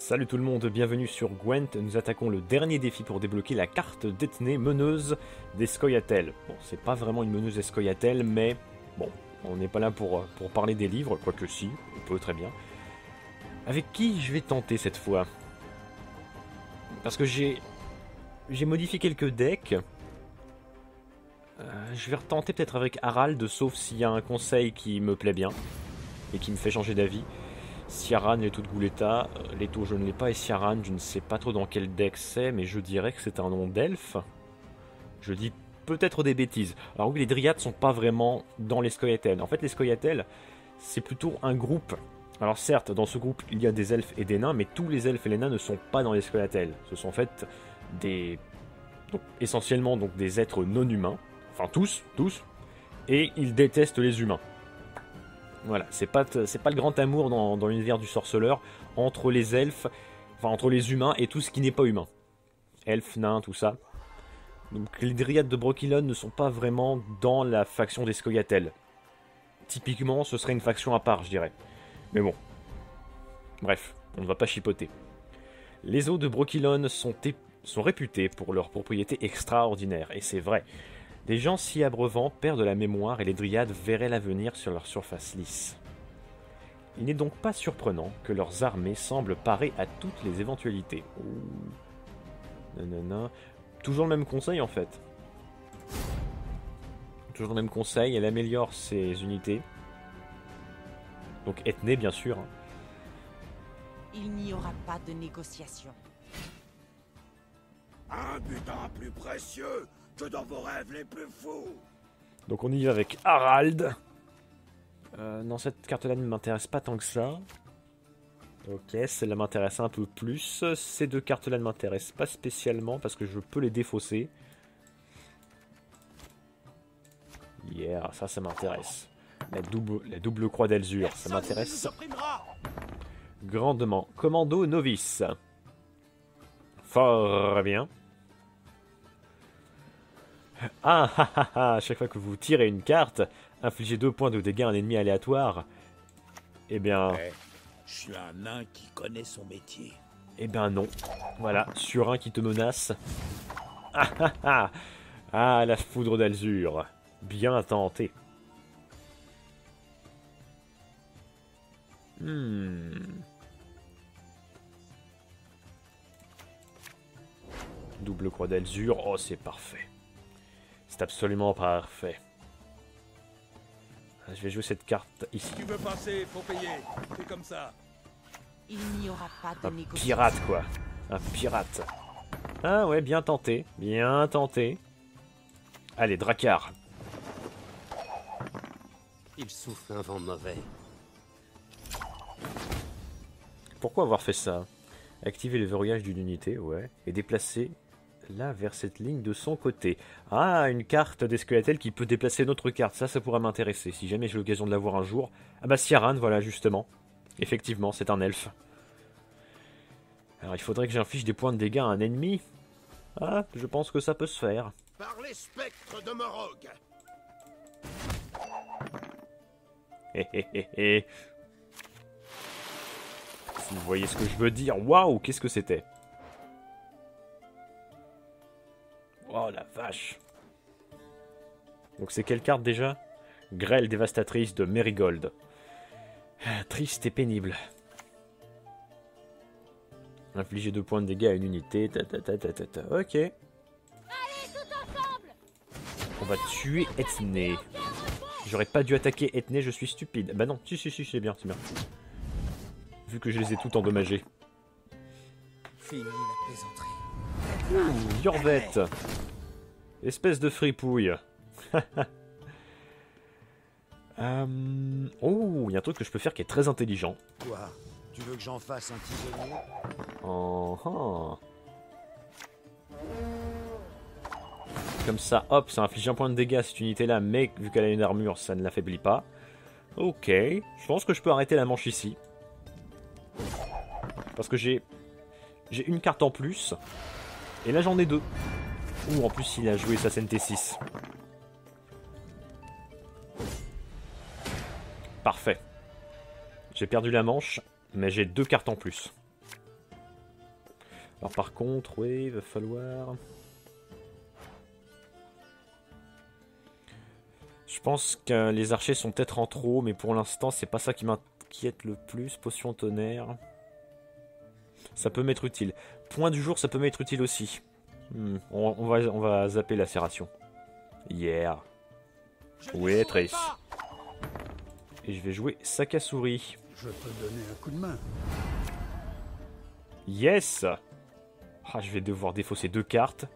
Salut tout le monde, bienvenue sur Gwent. Nous attaquons le dernier défi pour débloquer la carte d'Ethné meneuse des Scoia'tael. Bon, c'est pas vraiment une meneuse des Scoia'tael, mais bon, on n'est pas là pour, pour parler des livres, quoique si, on peut très bien. Avec qui je vais tenter cette fois? Parce que j'ai j'ai modifié quelques decks. Euh, je vais retenter peut-être avec Harald, sauf s'il y a un conseil qui me plaît bien et qui me fait changer d'avis. Ciaran, Leto de Gouleta, euh, Leto je ne l'ai pas et Ciaran je ne sais pas trop dans quel deck c'est, mais je dirais que c'est un nom d'elfe. Je dis peut-être des bêtises. Alors oui, les Dryades sont pas vraiment dans les Scoia'tael. En fait, les Scoia'tael, c'est plutôt un groupe. Alors certes, dans ce groupe, il y a des elfes et des nains, mais tous les elfes et les nains ne sont pas dans les Scoia'tael. Ce sont en fait des... Essentiellement donc des êtres non humains. Enfin tous, tous. Et ils détestent les humains. Voilà, c'est pas, pas le grand amour dans, l'univers du sorceleur entre les elfes, enfin entre les humains et tout ce qui n'est pas humain. Elfes, nains, tout ça. Donc les dryades de Brokilon ne sont pas vraiment dans la faction des Scoia'tael. Typiquement, ce serait une faction à part, je dirais. Mais bon. Bref, on ne va pas chipoter. Les eaux de Brokilon sont, sont réputés pour leur propriété extraordinaire, et c'est vrai. Les gens si abreuvants perdent la mémoire et les dryades verraient l'avenir sur leur surface lisse. Il n'est donc pas surprenant que leurs armées semblent parer à toutes les éventualités. Ouh. Nanana. Toujours le même conseil en fait. Toujours le même conseil, elle améliore ses unités. Donc Ethné bien sûr. hein. Il n'y aura pas de négociation. Un butin plus précieux que dans vos rêves les plus fous. Donc on y va avec Harald. Euh, non, cette carte-là ne m'intéresse pas tant que ça. Ok, celle-là m'intéresse un peu plus. Ces deux cartes-là ne m'intéressent pas spécialement parce que je peux les défausser. Yeah, ça, ça m'intéresse. La double, la double croix d'Elzur, ça m'intéresse grandement. Commando novice. Fort bien. Ah ah ah ah, à chaque fois que vous tirez une carte, infligez deux points de dégâts à un ennemi aléatoire. Eh bien, Eh, je suis un nain qui connaît son métier. eh bien non. Voilà, sur un qui te menace. Ah ah ah Ah, la foudre d'Alzur. Bien tenté. Hmm. Double croix d'Alzur, oh c'est parfait. C'est absolument parfait. Ah, Je vais jouer cette carte ici. Tu veux passer, faut payer. C'est comme ça. Il n'y aura pas de Un négociation. pirate, quoi. Un pirate. Ah ouais, bien tenté. Bien tenté. Allez, Dracar. Il souffle un vent mauvais. Pourquoi avoir fait ça? Activer le verrouillage d'une unité, ouais. Et déplacer là vers cette ligne de son côté. Ah, une carte d'Esqueletel qui peut déplacer notre carte. Ça, ça pourrait m'intéresser. Si jamais j'ai l'occasion de la voir un jour. Ah bah, Ciaran, voilà, justement. Effectivement, c'est un elfe. Alors, il faudrait que j'inflige des points de dégâts à un ennemi. Ah, je pense que ça peut se faire. Par les spectres de Morog. Hé hé hé hé. Si vous voyez ce que je veux dire? Waouh, qu'est-ce que c'était? Vache. Donc c'est quelle carte déjà? Grêle dévastatrice de Merigold. Ah, Triste et pénible. Infliger deux points de dégâts à une unité. Ta, ta, ta, ta, ta, ta. Ok. On va tuer Ethné. J'aurais pas dû attaquer Ethné, je suis stupide. Bah non, si, si, si, c'est bien, c'est bien. Vu que je les ai toutes endommagées. Fini la plaisanterie. Ouh, Yorvette Espèce de fripouille. Euh, Oh, il y a un truc que je peux faire qui est très intelligent. Quoi Tu veux que j'en fasse un tisonnier Oh, oh. Comme ça, hop, ça inflige un point de dégâts à cette unité-là, mais vu qu'elle a une armure, ça ne l'affaiblit pas. Ok, je pense que je peux arrêter la manche ici. Parce que j'ai j'ai une carte en plus, et là j'en ai deux. En plus il a joué sa CNT6. Parfait. J'ai perdu la manche, mais j'ai deux cartes en plus. Alors par contre, oui, il va falloir... Je pense que les archers sont peut-être en trop, mais pour l'instant, c'est pas ça qui m'inquiète le plus. Potion tonnerre. Ça peut m'être utile. Point du jour, ça peut m'être utile aussi. Hmm, on, va, on va zapper la serration. Yeah. Oui, Trace. Et je vais jouer Sakasuri. Je peux donner un coup de main. Yes ah, Je vais devoir défausser deux cartes.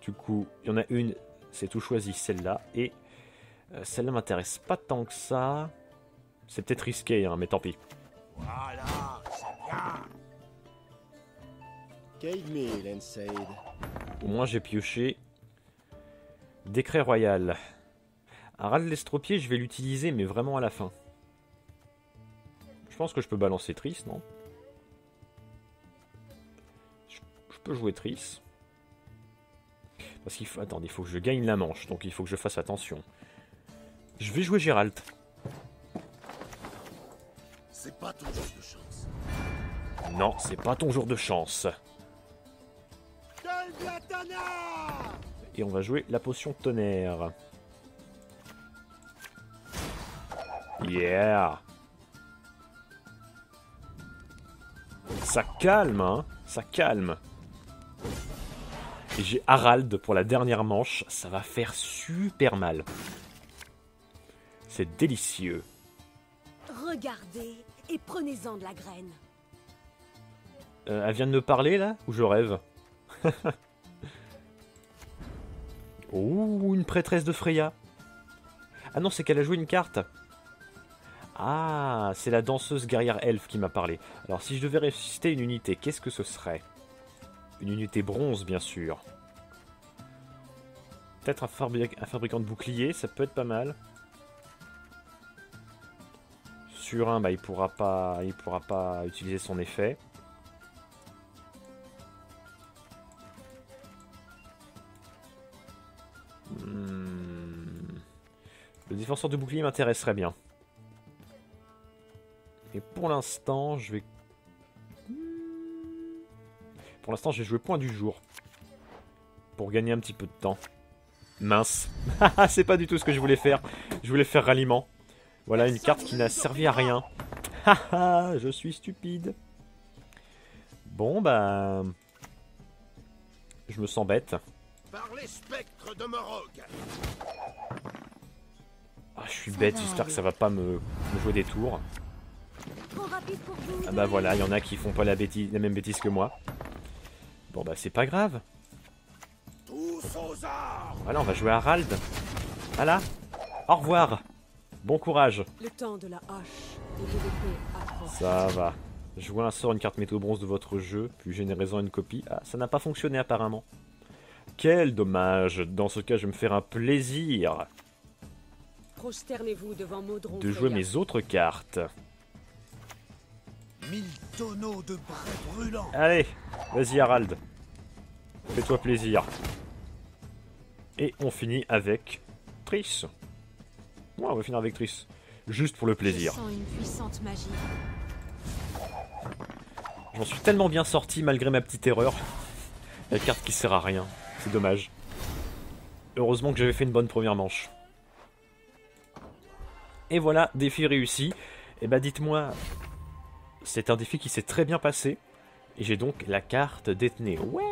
Du coup, il y en a une, c'est tout choisi, celle-là. Et euh, celle-là m'intéresse pas tant que ça. C'est peut-être risqué, hein, mais tant pis. Voilà. Au moins, j'ai pioché. Décret royal. Harald l'estropié, je vais l'utiliser, mais vraiment à la fin. Je pense que je peux balancer Triss, non? Je, peux jouer Triss. Parce qu'il faut... Attendez, il faut que je gagne la manche, donc il faut que je fasse attention. Je vais jouer Gérald. C'est pas ton jour de chance. Non, c'est pas ton jour de chance. Et on va jouer la potion tonnerre. Yeah Ça calme, hein Ça calme. Et j'ai Harald pour la dernière manche. Ça va faire super mal. C'est délicieux. Regardez et prenez-en de la graine. Euh, elle vient de me parler là? Ou je rêve? Oh, une prêtresse de Freya. Ah non, c'est qu'elle a joué une carte. Ah, c'est la danseuse guerrière elfe qui m'a parlé. Alors si je devais ressusciter une unité, qu'est-ce que ce serait? Une unité bronze, bien sûr. Peut-être un, fabricant de boucliers, ça peut être pas mal. Sur un, bah, il pourra pas, il pourra pas utiliser son effet. Défenseur de bouclier m'intéresserait bien. Et pour l'instant, je vais... Pour l'instant, j'ai joué point du jour. Pour gagner un petit peu de temps. Mince. C'est pas du tout ce que je voulais faire. Je voulais faire ralliement. Voilà une carte qui n'a servi à rien. Je suis stupide. Bon, bah... Je me sens bête. Par les spectres de Morog. Ah, je suis bête, j'espère que ça va pas me, jouer des tours. Ah bah voilà, il y en a qui font pas la, bêtise, la même bêtise que moi. Bon bah c'est pas grave. Voilà, on va jouer à Harald. Voilà. Au revoir. Bon courage. Ça va. Jouer un sort, une carte météo bronze de votre jeu, puis généreusement une copie. Ah, ça n'a pas fonctionné apparemment. Quel dommage. Dans ce cas, je vais me faire un plaisir devant de jouer mes autres cartes. Mille tonneaux de brûlants. Allez, vas-y Harald. Fais-toi plaisir. Et on finit avec Triss. Ouais, on va finir avec Triss. Juste pour le plaisir. J'en suis tellement bien sorti malgré ma petite erreur. La carte qui sert à rien. C'est dommage. Heureusement que j'avais fait une bonne première manche. Et voilà, défi réussi. Et eh bah ben, dites-moi, c'est un défi qui s'est très bien passé. Et j'ai donc la carte détenue. Ouais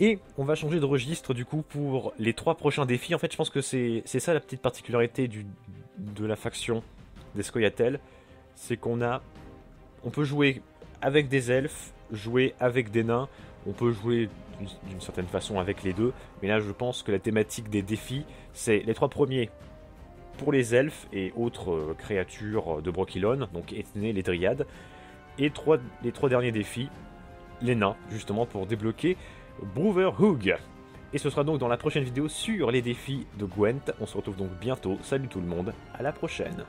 Et on va changer de registre du coup pour les trois prochains défis. En fait, je pense que c'est ça la petite particularité de la faction des Scoyatel. C'est qu'on a... On peut jouer avec des elfes, jouer avec des nains. On peut jouer d'une certaine façon avec les deux. Mais là, je pense que la thématique des défis, c'est les trois premiers pour les elfes et autres euh, créatures de Brokilon, donc Ethné, les Dryades. Et trois, les trois derniers défis, les nains, justement pour débloquer Brotherhood. Et ce sera donc dans la prochaine vidéo sur les défis de Gwent. On se retrouve donc bientôt. Salut tout le monde, à la prochaine.